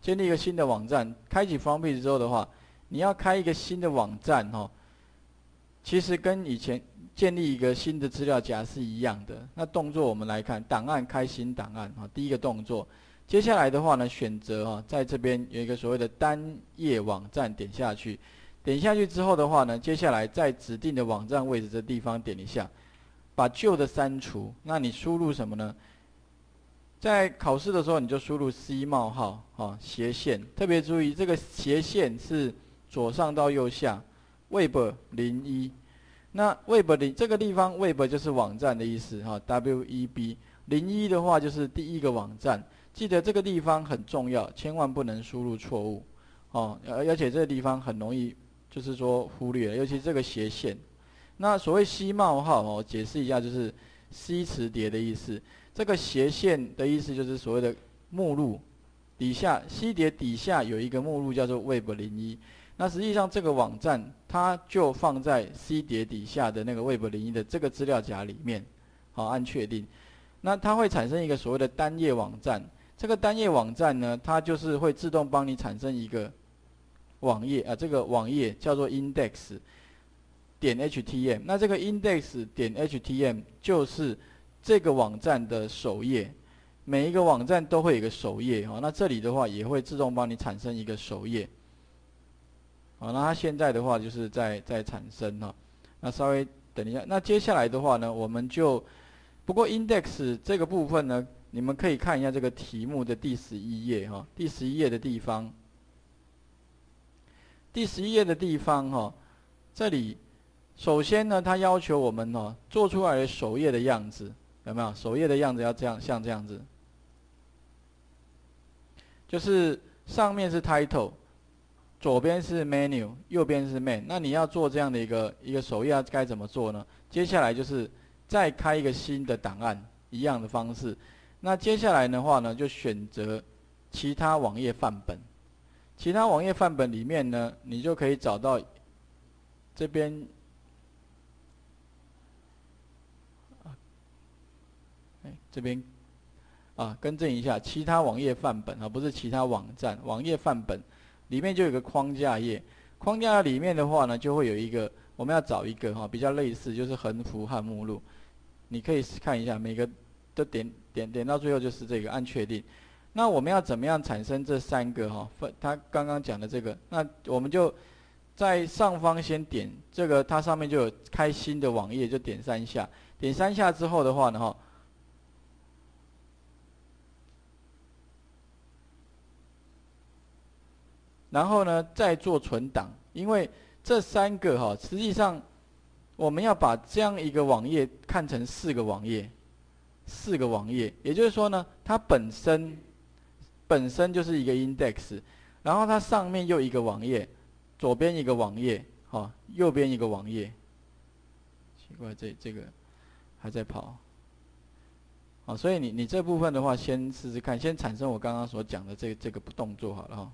建立一个新的网站，开启 Front Page 之后的话，你要开一个新的网站哈，其实跟以前建立一个新的资料夹是一样的。那动作我们来看，档案开新档案哈，第一个动作。接下来的话呢，选择哈，在这边有一个所谓的单页网站，点下去，点下去之后的话呢，接下来在指定的网站位置的地方点一下，把旧的删除。那你输入什么呢？在考试的时候，你就输入 C 冒号，哈，斜线。特别注意，这个斜线是左上到右下，Web 零一。那 Web 零这个地方，Web 就是网站的意思，哈，W E B 零一的话就是第一个网站。记得这个地方很重要，千万不能输入错误，哦，而而且这个地方很容易，就是说忽略，尤其这个斜线。那所谓 C 冒号，哦，解释一下，就是 C 磁碟的意思。这个斜线的意思就是所谓的目录底下，C 碟底下有一个目录叫做 Web 零一。那实际上这个网站它就放在 C 碟底下的那个 Web 零一的这个资料夹里面。好，按确定。那它会产生一个所谓的单页网站。这个单页网站呢，它就是会自动帮你产生一个网页啊，这个网页叫做 index 点 htm。那这个 index 点 htm 就是这个网站的首页，每一个网站都会有一个首页哈。那这里的话也会自动帮你产生一个首页。好，那它现在的话就是在在产生哈。那稍微等一下，那接下来的话呢，我们就不过 index 这个部分呢，你们可以看一下这个题目的第十一页哈，第十一页的地方，第十一页的地方哈，这里首先呢，它要求我们哦做出来的首页的样子。有没有首页的样子要这样，像这样子，就是上面是 title，左边是 menu，右边是 main。那你要做这样的一个一个首页，该怎么做呢？接下来就是再开一个新的档案，一样的方式。那接下来的话呢，就选择其他网页范本。其他网页范本里面呢，你就可以找到这边。这边，啊，更正一下，其他网页范本啊，不是其他网站，网页范本里面就有个框架页，框架里面的话呢，就会有一个，我们要找一个哈，比较类似，就是横幅和目录，你可以看一下，每个都点点点到最后就是这个，按确定。那我们要怎么样产生这三个哈？分他刚刚讲的这个，那我们就在上方先点这个，它上面就有开新的网页，就点三下，点三下之后的话呢，哈。然后呢，再做存档，因为这三个哈，实际上我们要把这样一个网页看成四个网页，四个网页，也就是说呢，它本身本身就是一个 index，然后它上面又一个网页，左边一个网页，哈，右边一个网页。奇怪，这这个还在跑，好，所以你你这部分的话，先试试看，先产生我刚刚所讲的这这个动作好了哈。